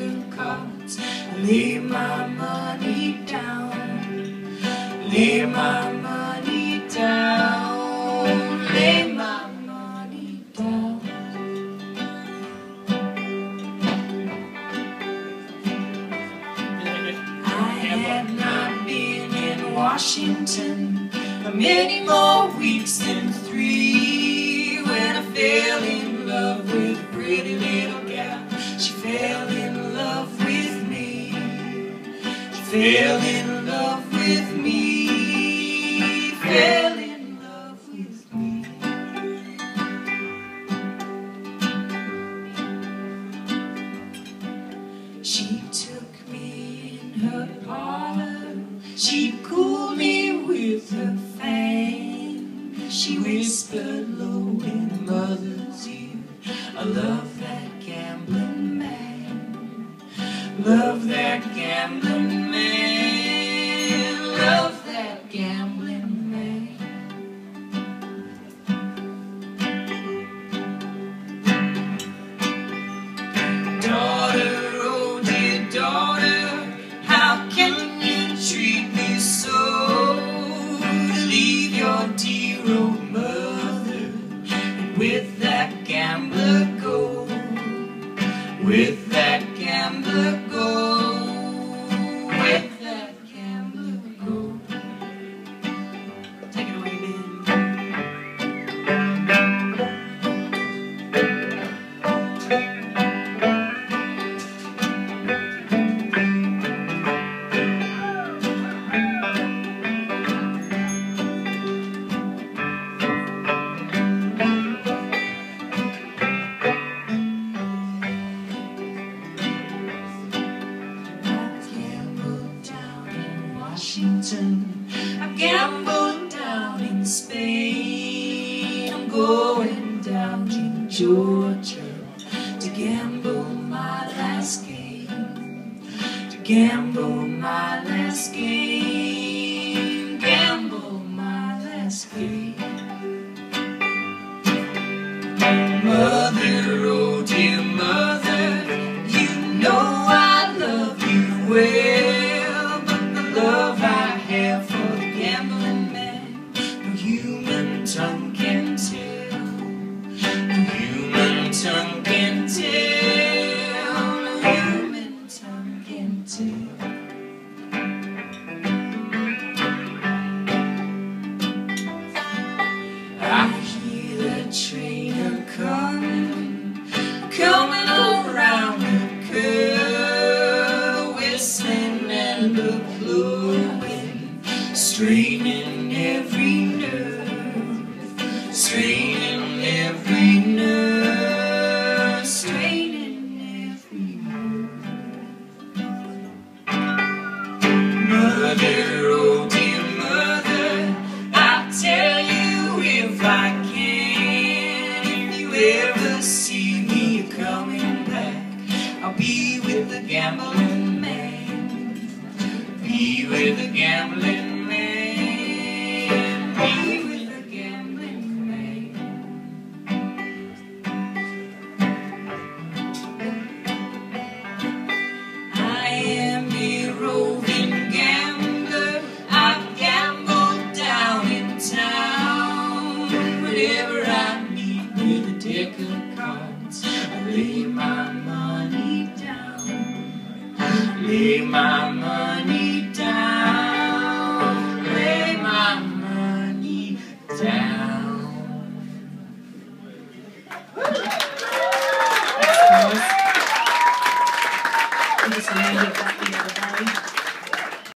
of cards. I lay my money down. Lay my money down. Lay my money down. I had not been in Washington many more weeks than three when I fell in fell in love with me. Fell in love with me. She took me in her parlor. She cooled me with her fan. She whispered low in mother's ear. I love that gambling man. Love with that gambler go, with that gambler go, Down in Spain. I'm going down to Georgia to gamble my last game. To gamble my last game. Straining every nerve, straining every nerve, straining every nerve. Mother, oh dear mother, I tell you if I can, if you ever gambling man, with the gambling man. I am a roving gambler. Gambled down in town. I meet with a deck of cards, I lay my money down. Lay my